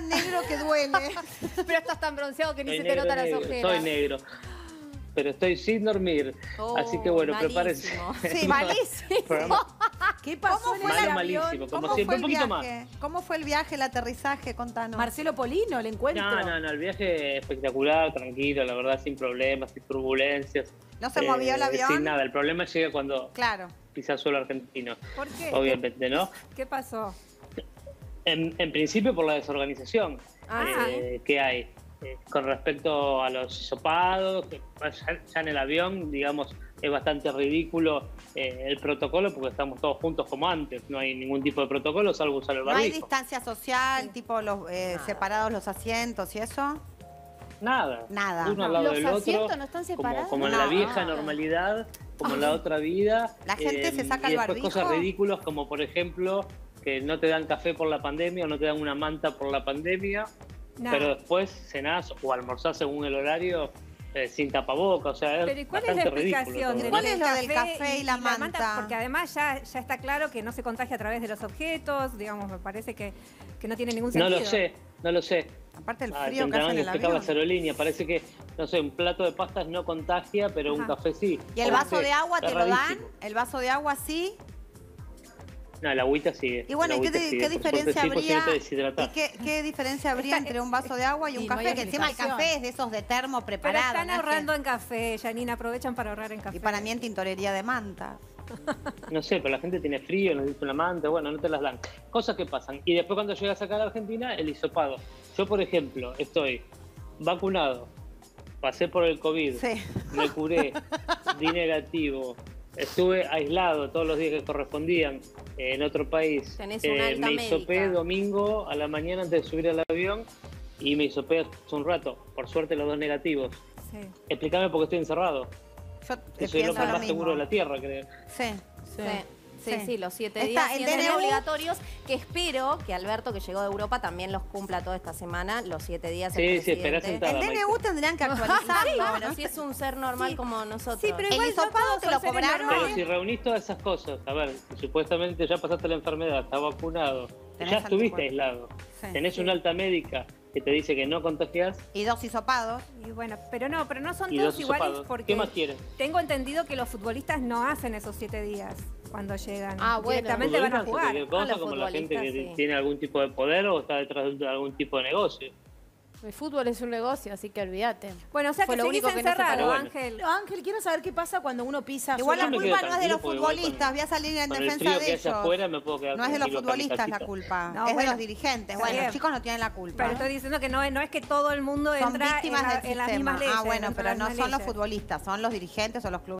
tan negro que duele. Pero estás tan bronceado que ni Soy se te negro, notan las negro, ojeras. Soy negro. Pero estoy sin dormir. Oh, Así que bueno, prepárense. malísimo. Sí, malísimo. ¿Qué pasó ¿Cómo fue el el mal, avión? malísimo. Como ¿Cómo siempre, fue un el poquito viaje? ¿Cómo fue el viaje, el aterrizaje? Contanos. Marcelo Polino, el encuentro. No, no, no, el viaje espectacular, tranquilo, la verdad, sin problemas, sin turbulencias. ¿No se movió el avión? Sin nada, el problema llega cuando Claro. pisa suelo argentino, ¿Por qué? obviamente, ¿no? ¿Qué pasó? En, en principio por la desorganización Ah, eh, que hay eh, con respecto a los hisopados, que ya, ya en el avión, digamos, es bastante ridículo eh, el protocolo porque estamos todos juntos como antes, no hay ningún tipo de protocolo salvo usar el ¿No hay barbijo. distancia social, tipo los eh, separados los asientos y eso? Nada. Nada. Uno al lado ¿Los del otro. asientos no están como, separados? como en la No. vieja normalidad, como en la otra vida. La gente se saca y el después barbijo. cosas ridículas como, por ejemplo, que no te dan café por la pandemia o no te dan una manta por la pandemia, No. pero después cenás o almorzás según el horario eh, sin tapaboca. O sea, es Pero ¿y cuál es la explicación? ¿Cuál es lo del café y la manta? Porque además ya, ya está claro que no se contagia a través de los objetos, digamos, me parece que, que no tiene ningún No sentido. lo sé, no lo sé. Aparte del Ah, frío que hace en el avión. aerolíneas. Parece que, no sé, un plato de pastas no contagia, pero un café sí. ¿Y el No vaso de agua te lo dan? ¿El vaso de agua sí? No, la agüita sigue. Y bueno, la ¿y qué, di- diferencia habría? no te deshidratás. ¿Y qué, qué diferencia habría Está- entre un vaso de agua y un café? que encima el explicación. café es de esos de termo Pero preparado. están ahorrando en café, Janina, aprovechan para ahorrar en café. Y para mí en tintorería de manta. No sé, pero la gente tiene frío, necesita una manta, bueno, no te las dan. Cosas que pasan. Y después cuando llegas acá a la Argentina, el hisopado. Yo, por ejemplo, estoy vacunado, pasé por el COVID, Sí. me curé, di negativo, estuve aislado todos los días que correspondían eh, en otro país. Tenés una alta me hisopé médica. domingo a la mañana antes de subir al avión y me hisopé hace un rato. Por suerte los dos negativos. Sí. Explícame por qué estoy encerrado. Yo Que soy el hombre lo más mismo. seguro de la Tierra, creo. Sí. Sí. Sí, Sí. sí, los siete Está días el siempre DNU. obligatorios, que espero que Alberto, que llegó de Europa, también los cumpla toda esta semana, los siete días. Sí, el sí, esperá sentada. El DNU tendrían que actualizarlo. Sí, pero si es un ser normal Sí. como nosotros. Sí, pero ¿El igual hisopado todos te lo cobraron? Pero si reunís todas esas cosas, a ver, supuestamente ya pasaste la enfermedad, estás vacunado, Tenés ya estuviste aislado, Sí. tenés una alta médica que te dice que no contagias Y dos hisopados. Y bueno, pero no, pero no son y todos dos iguales hisopados. porque ¿Qué más quieren? tengo entendido que los futbolistas no hacen esos siete días cuando llegan. Ah, bueno. Directamente van a ¿Futbolistas jugar. cosa, Ah, como la gente que sí. tiene algún tipo de poder o está detrás de algún tipo de negocio. El fútbol es un negocio, así que olvídate. Bueno, o sea Fue que lo único que no se. Ángel. No, Ángel, quiero saber qué pasa cuando uno pisa. Igual la culpa no es de los futbolistas. con- Voy a salir en defensa frío de que ellos. afuera me puedo quedar No es de los en futbolistas la culpa, No, es bueno, de los dirigentes. Bueno, bien. los chicos no tienen la culpa. Pero estoy diciendo que no, no es que todo el mundo son entra en, víctimas la- del en las sistema. mismas leyes. ah, bueno, pero no son los futbolistas, son los dirigentes o los clubes.